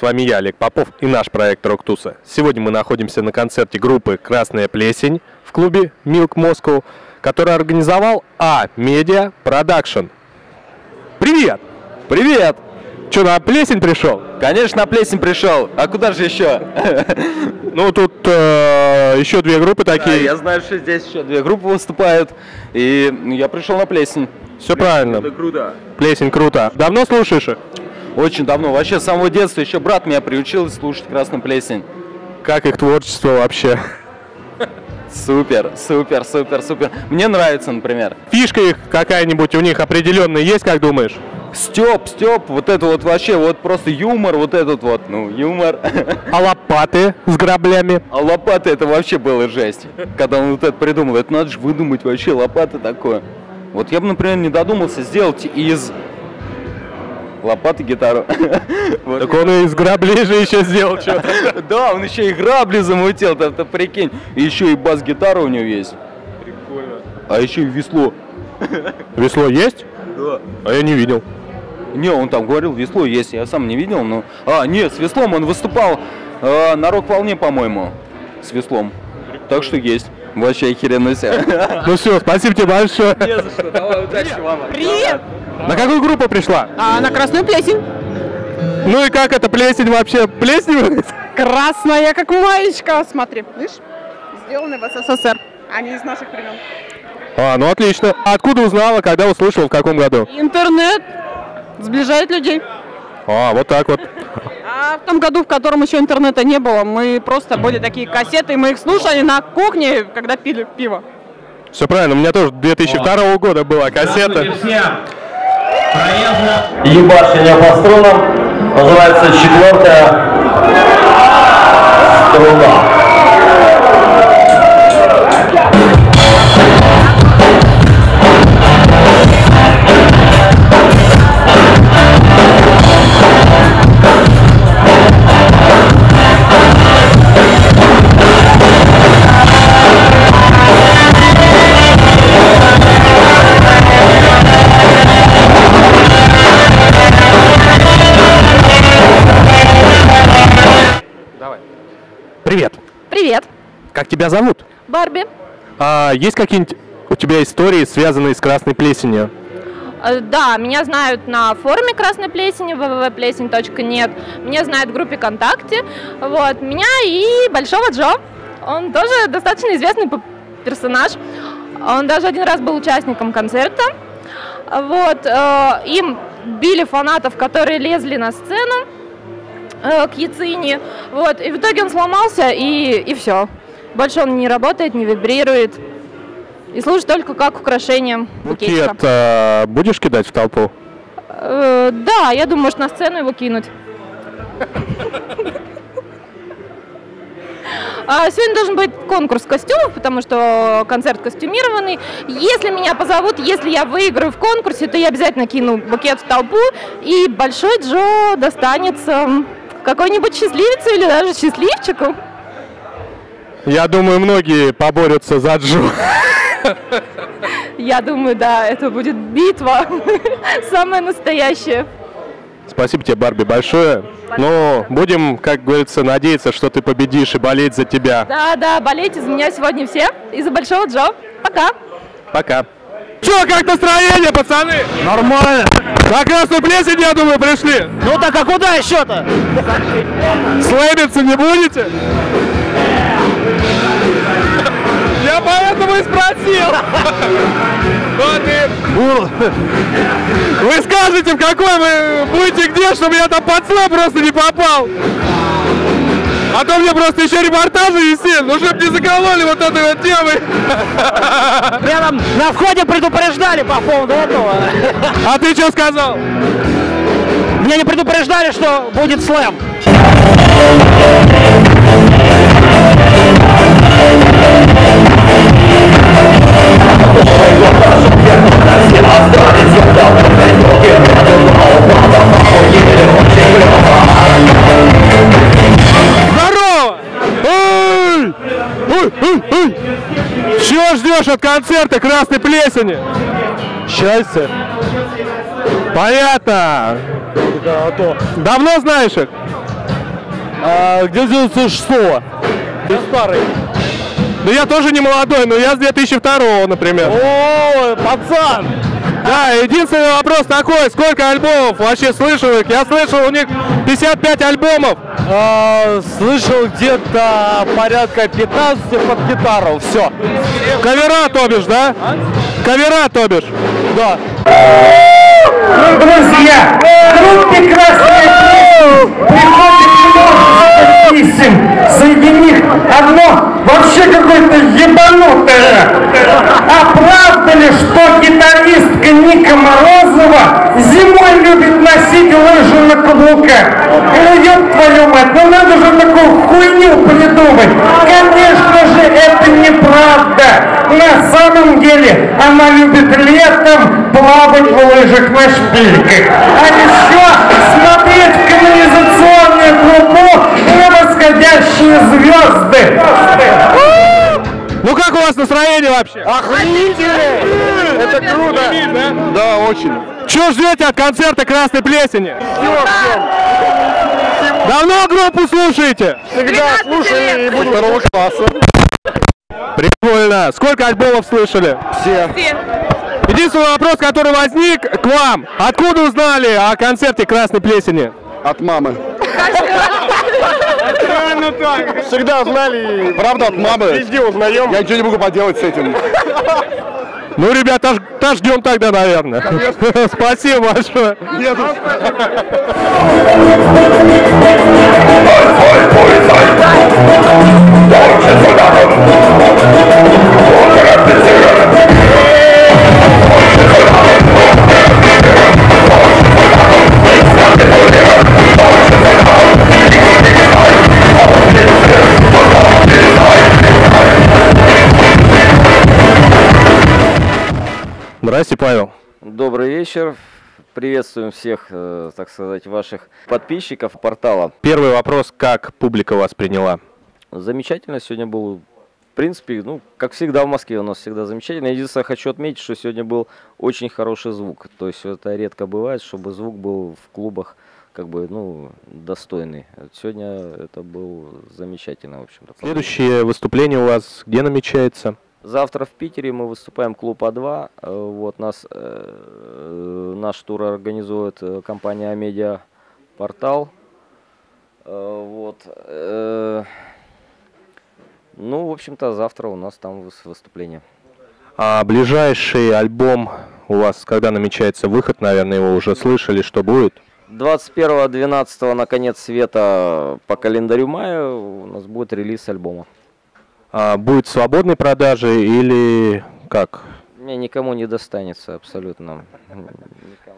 С вами я, Олег Попов, и наш проект «Рок-туса». Сегодня мы находимся на концерте группы «Красная плесень» в клубе «Милк Москва», который организовал А Медиа Продакшн. Привет! Привет! Че, на плесень пришел? Конечно, на плесень пришел. А куда же еще? Ну, тут э, еще две группы Да, такие. я знаю, что здесь еще две группы выступают. И я пришел на плесень. Все правильно. Это круто. Плесень круто. Давно слушаешь их? Очень давно. Вообще с самого детства. Еще брат меня приучил слушать красную плесень. Как их творчество вообще? Супер, супер, супер, супер. Мне нравится, например. Фишка их какая-нибудь у них определенная есть, как думаешь? Степ, Степ, вот это вот вообще, вот просто юмор, вот этот вот, ну, юмор. А лопаты с граблями? А лопаты это вообще было жесть. Когда он вот это придумал, это надо же выдумать вообще лопаты такое. Вот я бы, например, не додумался сделать из лопаты гитару. Так он и из граблей же еще сделал что Да, он еще и грабли замутил, ты прикинь. И еще и бас-гитара у него есть. Прикольно. А еще и весло. Весло есть? Да. А я не видел. Не, он там говорил, весло есть, я сам не видел, но... А, нет, с веслом он выступал э, на рок-волне, по-моему, с веслом. Так что есть. Вообще охеренно все. Ну все, спасибо тебе большое. Не за что, давай, удачи вам. Привет! На какую группу пришла? А на красную плесень. Ну и как эта плесень вообще? Плесневая? Красная, как маечка. Смотри, видишь? Сделаны в СССР. Они из наших времен. А, ну отлично. А откуда узнала, когда услышала, в каком году? Интернет сближает людей. А, вот так вот. А в том году, в котором еще интернета не было, мы просто были такие кассеты, и мы их слушали на кухне, когда пили пиво. Все правильно, у меня тоже 2002 года была кассета. Ебашение по струнам называется четвертая струна. Как тебя зовут? Барби. А, есть какие-нибудь у тебя истории, связанные с красной плесенью? Э, Да, меня знают на форуме Красной Плесени, www.плесень.нет. Меня знают в группе ВКонтакте. Вот, меня и Большого Джо. Он тоже достаточно известный персонаж. Он даже один раз был участником концерта. Вот, э, им били фанатов, которые лезли на сцену э, к Яцине. Вот, и в итоге он сломался, и, и все. Больше он не работает, не вибрирует. И служит только как украшение букетика. Букет а, будешь кидать в толпу? Э, да, я думаю, может на сцену его кинуть. А Сегодня должен быть конкурс костюмов, потому что концерт костюмированный. Если меня позовут, если я выиграю в конкурсе, то я обязательно кину букет в толпу, и Большой Джо достанется какой-нибудь счастливицу или даже счастливчику. Я думаю, многие поборются за Джо. Я думаю, да, это будет битва, самая настоящая. Спасибо тебе, Барби, большое. Ну, будем, как говорится, надеяться, что ты победишь и болеть за тебя. Да, да, болейте за меня сегодня все и за Большого Джо. Пока. Пока. Че, как настроение, пацаны? Нормально. На красную плесень, я думаю, пришли. Ну так а куда еще-то? Слэмиться не будете? Вот и- Вы скажете, в какой вы будете где, чтобы я там под слэм просто не попал. А то мне просто еще репортажи висит, ну чтобы не закололи вот этой вот темой. Меня там на входе предупреждали по поводу этого. А ты что сказал? Меня не предупреждали, что будет слэм. Здорово! Эй! Ой, эй, эй! Чего ждешь от концерта Красной Плесени? Счастье. Понятно. Давно знаешь их? А, где 96-го? Ты старый. Ну я тоже не молодой, но я с 2002 например. О, пацан! Да, единственный вопрос такой, сколько альбомов вообще слышал их? Я слышал, у них 55 альбомов. А, слышал где-то порядка 15 под гитару. Все. Кавера, то бишь, да? Кавера, то бишь. Да. Друзья, группе «Красная Ника Морозова зимой любит носить лыжи на каблуках? Ну, ёб твою мать, ну надо же такую хуйню придумать. Конечно же, это неправда. На самом деле, она любит летом плавать в лыжах на шпильках. А еще смотреть в канализационную трубу и восходящие звезды. Ну как у вас настроение вообще? Охренительно! Это круто! Да, очень. Что ждете от концерта Красной Плесени? Давно группу слушаете? Всегда слушай и будь второго класса. Прикольно. Сколько альбомов слышали? Все. Единственный вопрос, который возник к вам. Откуда узнали о концерте Красной Плесени? От мамы. Всегда знали, правда, от мамы. Везде узнаем. Я ничего не могу поделать с этим. Ну, ребята, аж ждем тогда, наверное. Спасибо большое. Здрасте, Павел. Добрый вечер. Приветствуем всех, э, так сказать, ваших подписчиков портала. Первый вопрос, как публика вас приняла? Замечательно сегодня был. В принципе, ну, как всегда в Москве у нас всегда замечательно. Единственное, хочу отметить, что сегодня был очень хороший звук. То есть это редко бывает, чтобы звук был в клубах как бы, ну, достойный. Сегодня это был замечательно, в общем-то. Следующее выступление у вас где намечается? Завтра в Питере мы выступаем клуб А2. Э, Вот нас э, наш тур организует э, компания Амедиа Портал. Э, Вот. э, Ну, в общем-то, завтра у нас там выс- выступление. А ближайший альбом у вас, когда намечается выход, наверное, его уже слышали, что будет? 21-12 на конец света по календарю мая у нас будет релиз альбома. А будет свободной продаже или как? Мне никому не достанется абсолютно. Никому.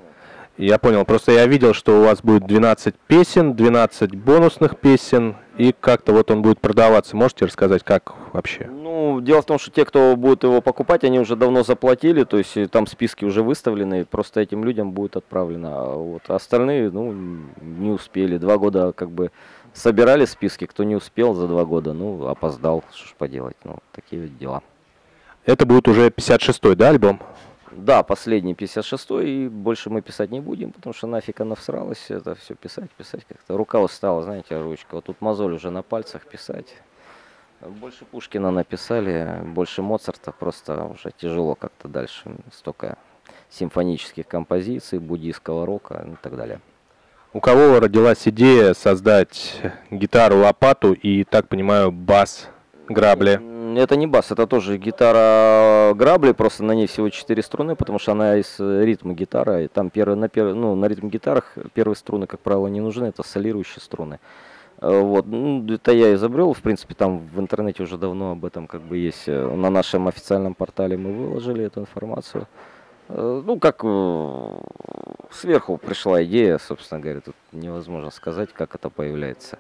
Я понял, просто я видел, что у вас будет 12 песен, 12 бонусных песен, и как-то вот он будет продаваться. Можете рассказать, как вообще? Ну, дело в том, что те, кто будет его покупать, они уже давно заплатили, то есть там списки уже выставлены, просто этим людям будет отправлено. А вот остальные, ну, не успели. Два года как бы собирали списки, кто не успел за два года, ну, опоздал, что ж поделать, ну, такие вот дела. Это будет уже 56-й, да, альбом? Да, последний 56-й, и больше мы писать не будем, потому что нафиг она всралась, это все писать, писать как-то. Рука устала, знаете, ручка. Вот тут мозоль уже на пальцах писать. Больше Пушкина написали, больше Моцарта, просто уже тяжело как-то дальше. Столько симфонических композиций, буддийского рока и так далее. У кого родилась идея создать гитару лопату и, так понимаю, бас грабли? Это не бас, это тоже гитара грабли, просто на ней всего 4 струны, потому что она из э, ритма гитара, и там первые, на, пер- ну, на ритм гитарах первые струны, как правило, не нужны, это солирующие струны. Э, Вот, ну, это я изобрел, в принципе, там в интернете уже давно об этом как бы есть. Э, На нашем официальном портале мы выложили эту информацию. Э, Ну, как э, сверху пришла идея, собственно говоря, тут невозможно сказать, как это появляется.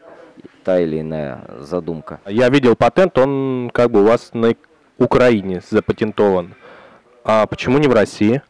Та или иная задумка. Я видел патент, он как бы у вас на Украине запатентован. А почему не в России?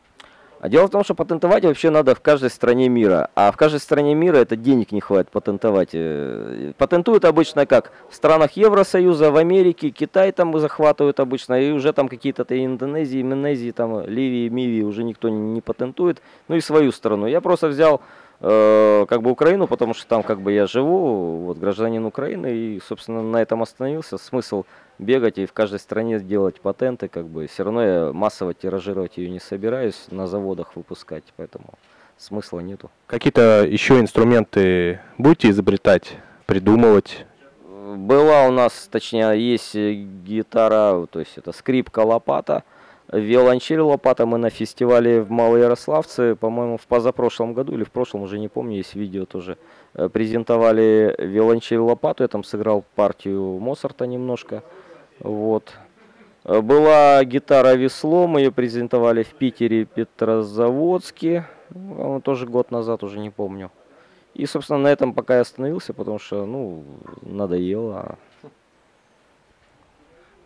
А дело в том, что патентовать вообще надо в каждой стране мира. А в каждой стране мира это денег не хватит патентовать. Э, Патентуют обычно как? В странах Евросоюза, в Америке, Китай там захватывают обычно. И уже там какие-то то Индонезии, Минезии, там Ливии, Мивии уже никто не, патентует. Ну и свою страну. Я просто взял как бы Украину, потому что там как бы я живу, вот гражданин Украины, и, собственно, на этом остановился. Смысл бегать и в каждой стране делать патенты, как бы, все равно я массово тиражировать ее не собираюсь, на заводах выпускать, поэтому смысла нету. Какие-то еще инструменты будете изобретать, придумывать? Была у нас, точнее, есть э, гитара, то есть это скрипка, лопата, виолончель лопата. Мы на фестивале в Малоярославце, по-моему, в позапрошлом году или в прошлом, уже не помню, есть видео тоже, э, презентовали виолончель лопату. Я там сыграл партию Моцарта немножко. Вот. Э, Была гитара весло, мы ее презентовали в Питере, Петрозаводске, ну, тоже год назад, уже не помню. И, собственно, на этом пока я остановился, потому что, ну, надоело.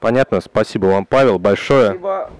Понятно, спасибо вам, Павел, большое. Спасибо.